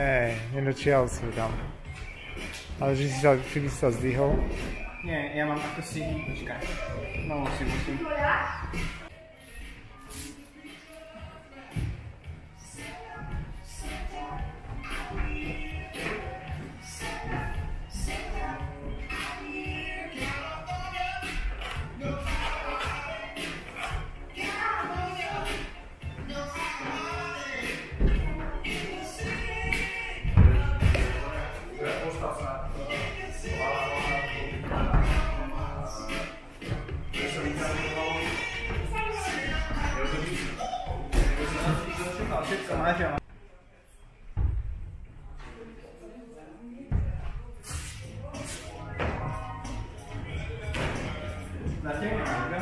Nie, nenočial si tam. Ale že si sa, či by si sa zdvihol? Nie, ja mám ako si... Počkaj. No, si musím. Všetko máš, ja mám. Natiahnem, dobra?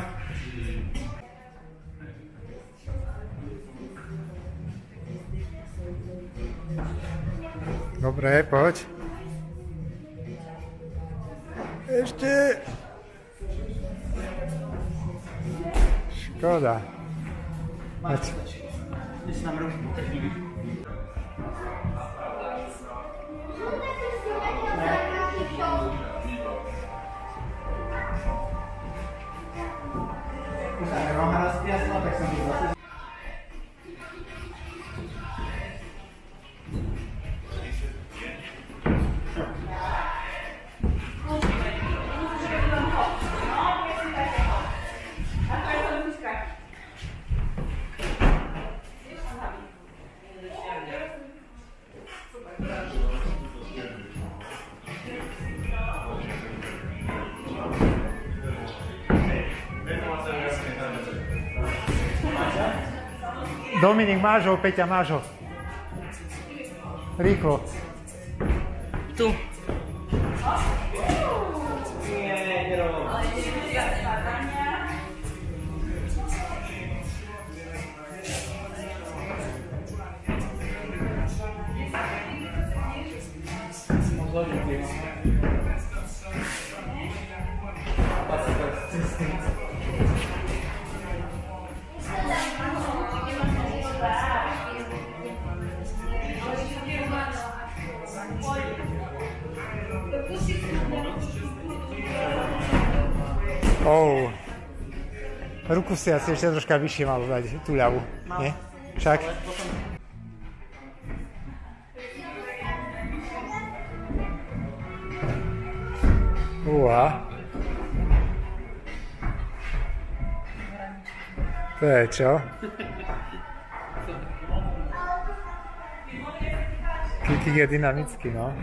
Dobre, poď. Ešte. Škoda. Máš Kde si nám ruku Dominik, máš ho, Peťa, máš ho. Rýchlo. Tu. Nie, nerob. Oh. Ruku si asi ešte troška vyššie mal dať, tú ľavú. Nie? Však? Uha. To je čo? Kicking je dynamický, no.